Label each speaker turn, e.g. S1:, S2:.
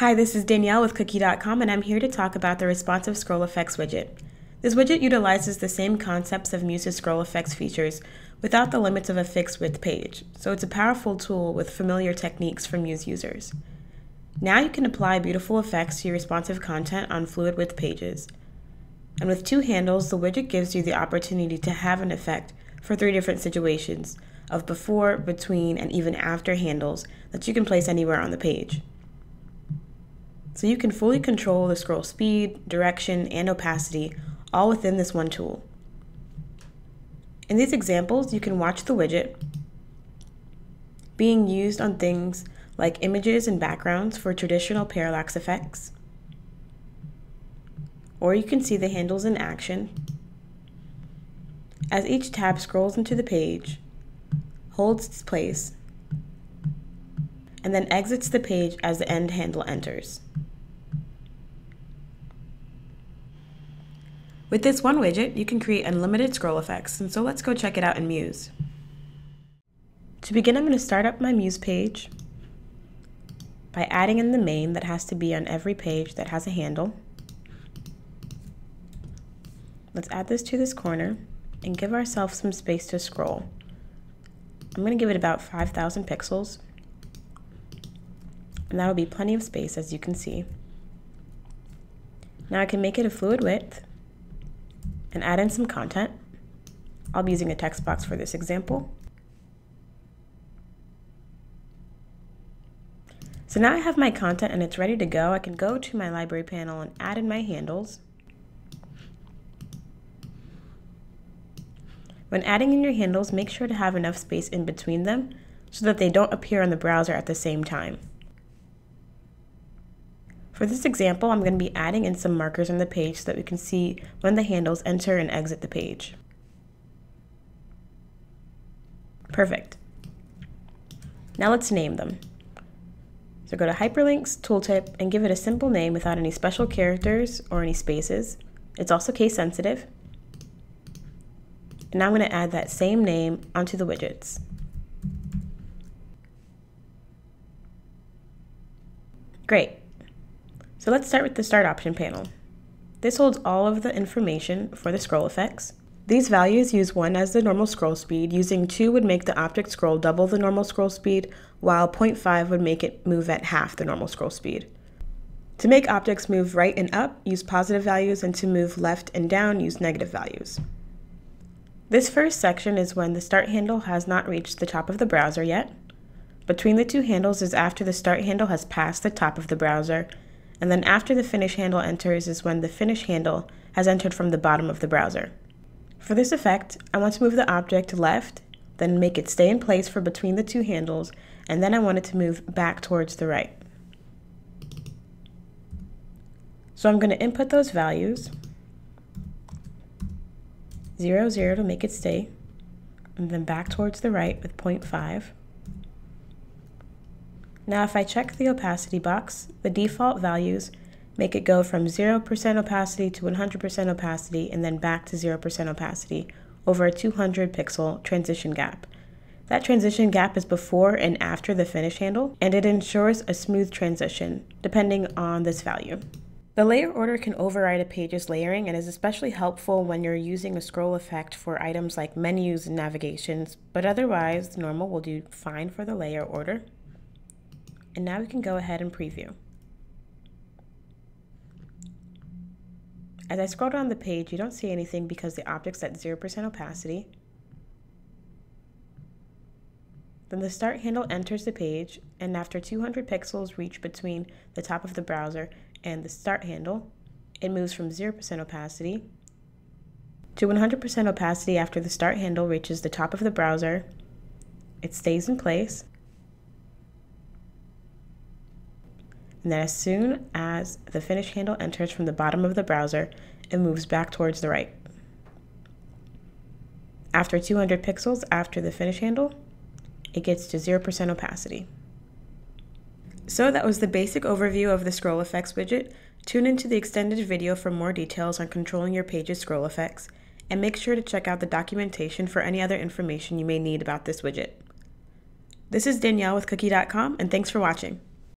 S1: Hi, this is Danielle with QooQee.com, and I'm here to talk about the Responsive Scroll Effects widget. This widget utilizes the same concepts of Muse's scroll effects features without the limits of a fixed width page, so it's a powerful tool with familiar techniques for Muse users. Now you can apply beautiful effects to your responsive content on fluid width pages. And with two handles, the widget gives you the opportunity to have an effect for three different situations of before, between, and even after handles that you can place anywhere on the page so you can fully control the scroll speed, direction, and opacity all within this one tool. In these examples, you can watch the widget being used on things like images and backgrounds for traditional parallax effects, or you can see the handles in action as each tab scrolls into the page, holds its place, and then exits the page as the end handle enters. With this one widget, you can create unlimited scroll effects, and so let's go check it out in Muse. To begin, I'm going to start up my Muse page by adding in the main that has to be on every page that has a handle. Let's add this to this corner and give ourselves some space to scroll. I'm going to give it about 5,000 pixels, and that will be plenty of space as you can see. Now I can make it a fluid width, and add in some content. I'll be using a text box for this example. So now I have my content and it's ready to go. I can go to my library panel and add in my handles. When adding in your handles, make sure to have enough space in between them so that they don't appear on the browser at the same time. For this example, I'm going to be adding in some markers on the page so that we can see when the handles enter and exit the page. Perfect. Now let's name them. So go to Hyperlinks Tooltip and give it a simple name without any special characters or any spaces. It's also case sensitive. And now I'm going to add that same name onto the widgets. Great. So let's start with the Start Option panel. This holds all of the information for the scroll effects. These values use 1 as the normal scroll speed, using 2 would make the object scroll double the normal scroll speed, while 0.5 would make it move at half the normal scroll speed. To make objects move right and up, use positive values, and to move left and down, use negative values. This first section is when the start handle has not reached the top of the browser yet. Between the two handles is after the start handle has passed the top of the browser, and then after the finish handle enters is when the finish handle has entered from the bottom of the browser. For this effect, I want to move the object left, then make it stay in place for between the two handles, and then I want it to move back towards the right. So I'm going to input those values, 0, 0 to make it stay, and then back towards the right with 0.5. Now if I check the opacity box, the default values make it go from 0% opacity to 100% opacity and then back to 0% opacity over a 200 pixel transition gap. That transition gap is before and after the finish handle, and it ensures a smooth transition, depending on this value. The layer order can override a page's layering and is especially helpful when you're using a scroll effect for items like menus and navigations, but otherwise, normal will do fine for the layer order. And now we can go ahead and preview. As I scroll down the page, you don't see anything because the object's at 0% opacity. Then the start handle enters the page, and after 200 pixels reach between the top of the browser and the start handle, it moves from 0% opacity to 100% opacity after the start handle reaches the top of the browser. It stays in place, and then as soon as the finish handle enters from the bottom of the browser, it moves back towards the right. After 200 pixels after the finish handle, it gets to 0% opacity. So that was the basic overview of the scroll effects widget. Tune into the extended video for more details on controlling your page's scroll effects, and make sure to check out the documentation for any other information you may need about this widget. This is Danielle with QooQee.com, and thanks for watching.